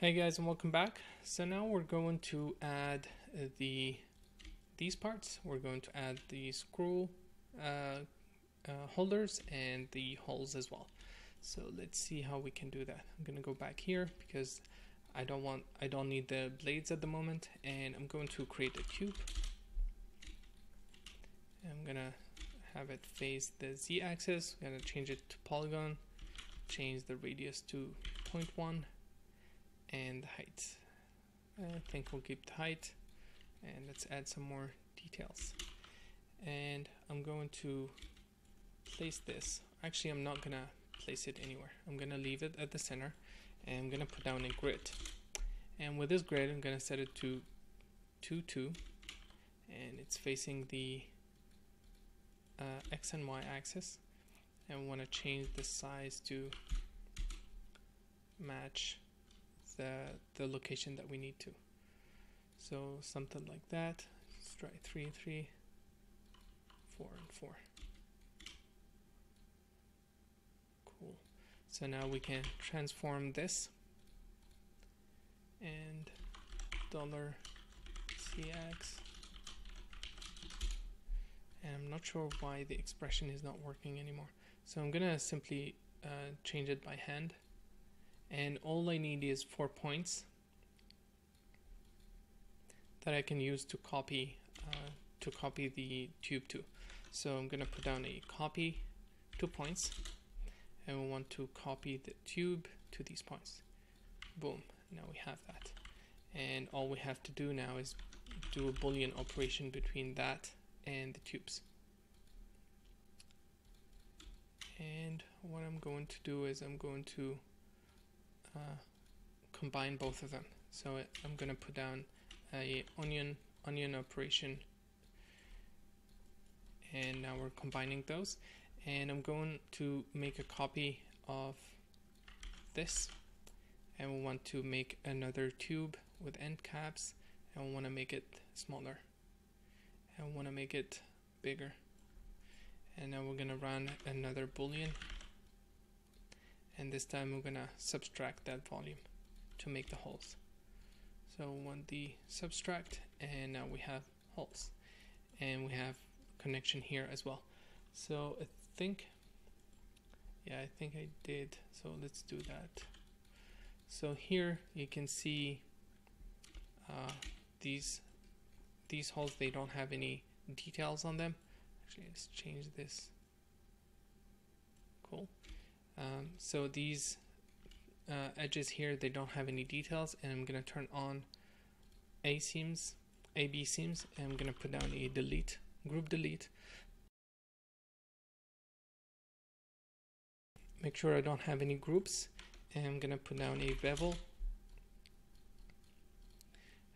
Hey guys and welcome back. So now we're going to add uh, the these parts. We're going to add the screw uh, uh, holders and the holes as well. So let's see how we can do that. I'm gonna go back here because I don't want I don't need the blades at the moment and I'm going to create a tube. I'm gonna have it face the z-axis. I'm gonna change it to polygon, change the radius to 0.1 and height. I think we'll keep the height and let's add some more details. And I'm going to place this. Actually, I'm not gonna place it anywhere. I'm gonna leave it at the center and I'm gonna put down a grid. And with this grid, I'm gonna set it to 2, 2 and it's facing the uh, X and Y axis. And we wanna change the size to match the, the location that we need to. So something like that. Let's try 3 and 3, 4 and 4. Cool. So now we can transform this and dollar $cx and I'm not sure why the expression is not working anymore. So I'm gonna simply uh, change it by hand and all I need is four points that I can use to copy uh, to copy the tube to. So I'm gonna put down a copy to points and we want to copy the tube to these points. Boom, now we have that. And all we have to do now is do a boolean operation between that and the tubes. And what I'm going to do is I'm going to uh, combine both of them. So I'm going to put down a union union operation. And now we're combining those. And I'm going to make a copy of this. And we want to make another tube with end caps. And we want to make it smaller. And we want to make it bigger. And now we're going to run another boolean and this time we're gonna subtract that volume to make the holes. So we want the subtract and now we have holes. And we have connection here as well. So I think yeah I think I did. So let's do that. So here you can see uh, these these holes they don't have any details on them. Actually let's change this. Cool um, so these uh, edges here, they don't have any details and I'm going to turn on A seams, AB seams, and I'm going to put down a delete, group delete. Make sure I don't have any groups and I'm going to put down a bevel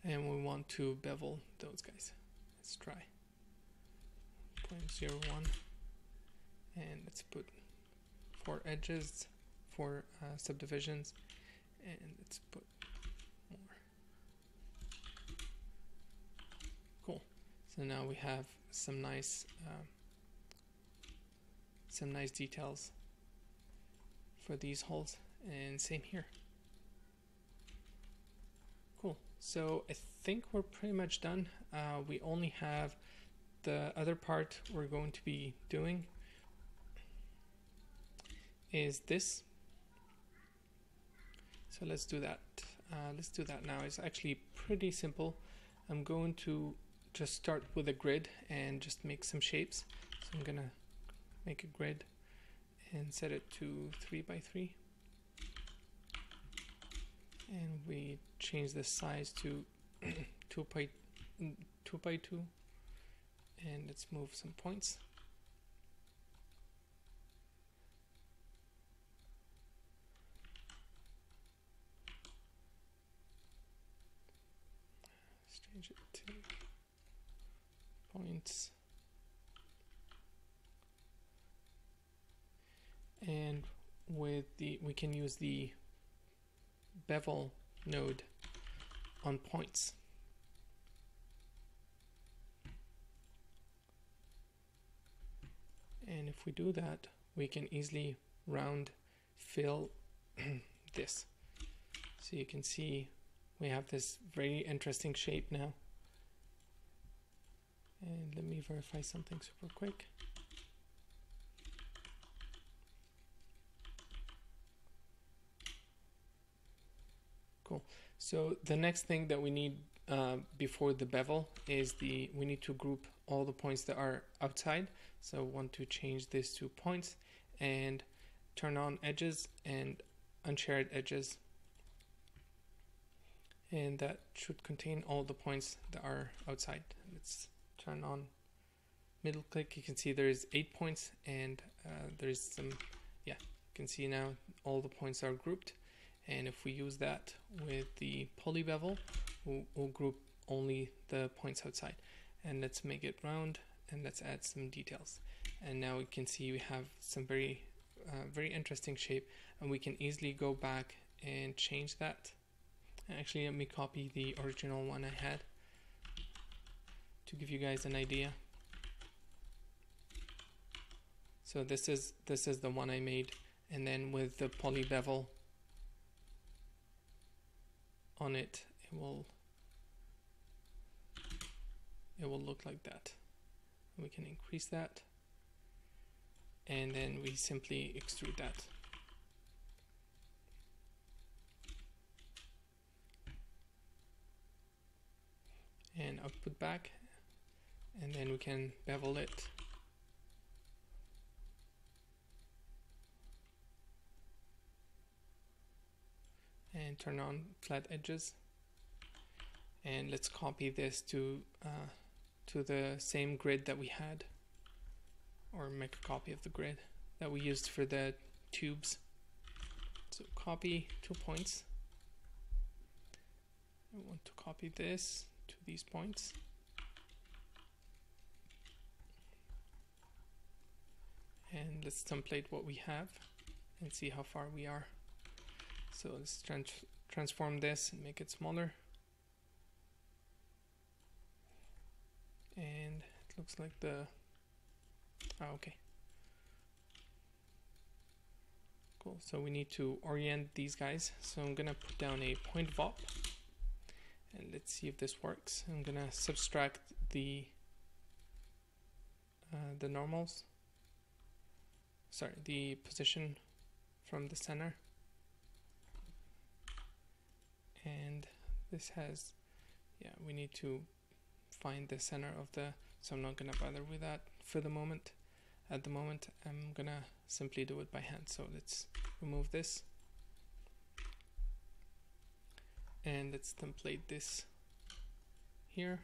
and we want to bevel those guys. Let's try 0.01 and let's put four edges, four uh, subdivisions, and let's put more. Cool. So now we have some nice, uh, some nice details for these holes, and same here. Cool. So I think we're pretty much done. Uh, we only have the other part we're going to be doing is this. So let's do that. Uh, let's do that now. It's actually pretty simple. I'm going to just start with a grid and just make some shapes. So I'm gonna make a grid and set it to 3 by 3 and we change the size to 2 by 2 by 2 and let's move some points change it to points. And with the we can use the bevel node on points. And if we do that we can easily round fill this. So you can see we have this very interesting shape now. And let me verify something super quick. Cool. So the next thing that we need uh, before the bevel is the we need to group all the points that are outside. So want to change this to points and turn on edges and unshared edges. And that should contain all the points that are outside. Let's turn on middle click. You can see there's eight points and uh, there's some, yeah, you can see now all the points are grouped. And if we use that with the poly bevel, we'll, we'll group only the points outside. And let's make it round and let's add some details. And now we can see we have some very, uh, very interesting shape and we can easily go back and change that. Actually, let me copy the original one I had to give you guys an idea. So this is this is the one I made and then with the poly bevel on it it will it will look like that we can increase that and then we simply extrude that and output back and then we can bevel it. And turn on flat edges. And let's copy this to uh, to the same grid that we had or make a copy of the grid that we used for the tubes. So copy to points. I want to copy this these points and let's template what we have and see how far we are so let's trans transform this and make it smaller. And it looks like the, oh, okay. Cool, so we need to orient these guys. So I'm gonna put down a point VOP and let's see if this works. I'm gonna subtract the uh, the normals, sorry, the position from the center. And this has yeah we need to find the center of the so I'm not gonna bother with that for the moment. At the moment I'm gonna simply do it by hand. So let's remove this and let's template this here.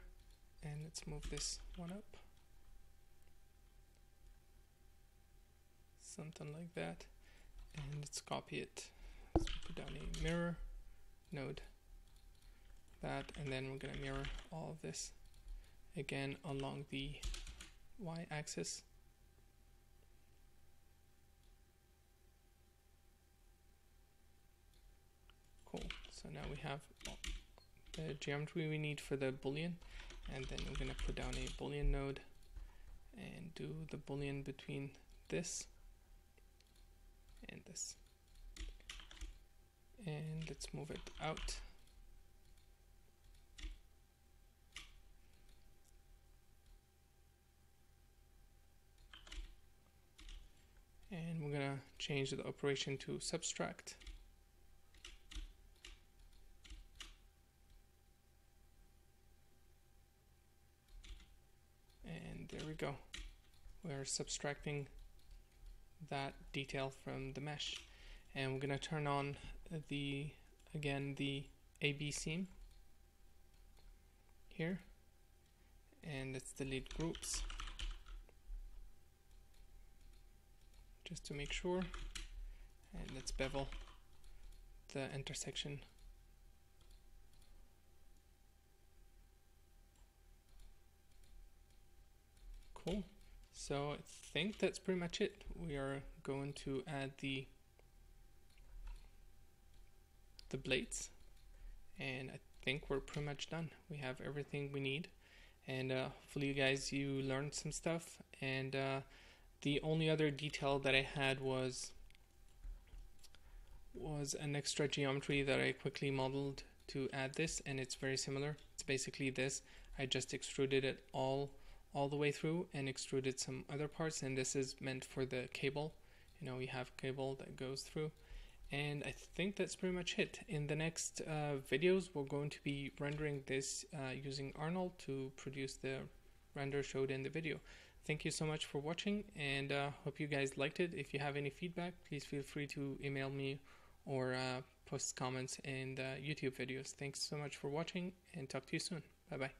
And let's move this one up. Something like that. And let's copy it. Let's put down a mirror node. That and then we're going to mirror all of this. Again along the y-axis cool so now we have the geometry we need for the boolean and then we're going to put down a boolean node and do the boolean between this and this. And let's move it out. And we're gonna change the operation to subtract and there we go we're subtracting that detail from the mesh. And we're gonna turn on the again the AB seam here. And let's delete groups. Just to make sure. And let's bevel the intersection. Cool so I think that's pretty much it. We are going to add the the blades. And I think we're pretty much done. We have everything we need. And uh, hopefully you guys you learned some stuff. And uh, the only other detail that I had was was an extra geometry that I quickly modeled to add this. And it's very similar. It's basically this. I just extruded it all all the way through and extruded some other parts and this is meant for the cable. You know, we have cable that goes through and I think that's pretty much it. In the next uh, videos, we're going to be rendering this uh, using Arnold to produce the render showed in the video. Thank you so much for watching and uh, hope you guys liked it. If you have any feedback, please feel free to email me or uh, post comments in the YouTube videos. Thanks so much for watching and talk to you soon. Bye bye.